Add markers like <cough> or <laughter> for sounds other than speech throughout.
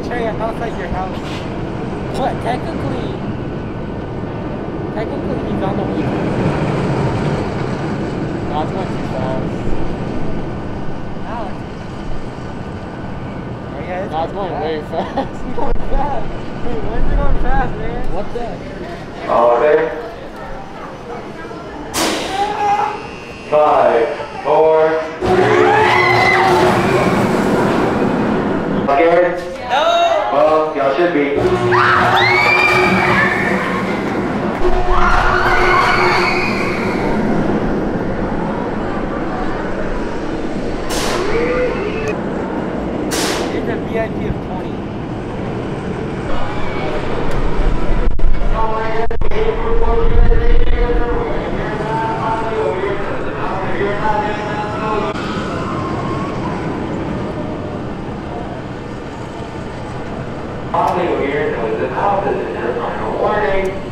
a train outside your house. But Technically, technically he's on the weekend. No, it's going too fast. Now. Oh yeah, it's No, it's going way fast. <laughs> It's going fast. Dude, when's it going fast, man? What the? All day. Five, four. <laughs> Scared? No. Well, y'all should be. It's a VIP of 20. Probably weird noises. How does it your warning?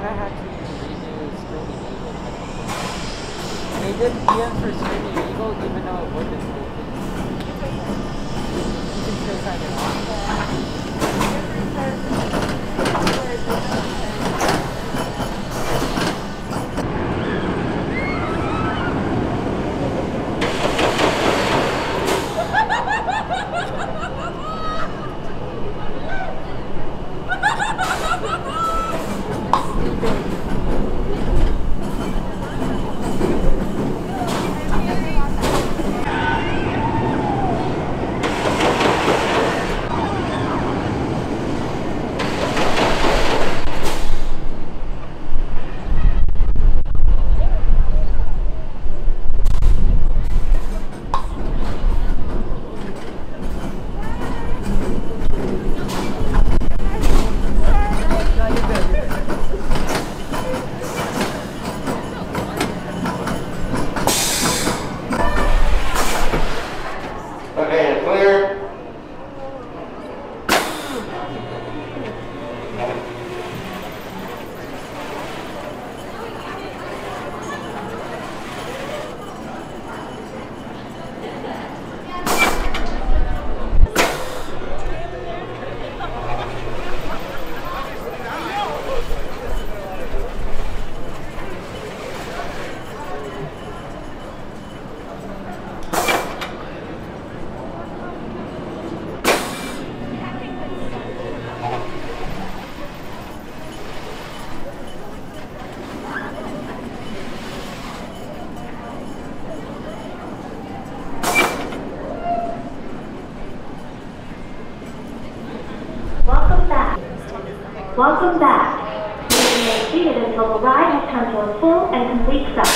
Screaming Eagle. They did DM for Screaming Eagle even though it wasn't Welcome Welcome back. You may see it until the ride has come to a full and complete stop.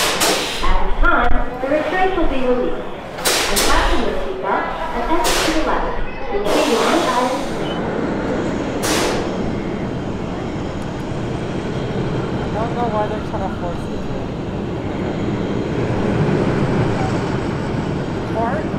At this time, the restraints will be released. Unfasten your seatbelt and exit to the left. Continue on item three. I don't know why they're trying to force it. Park?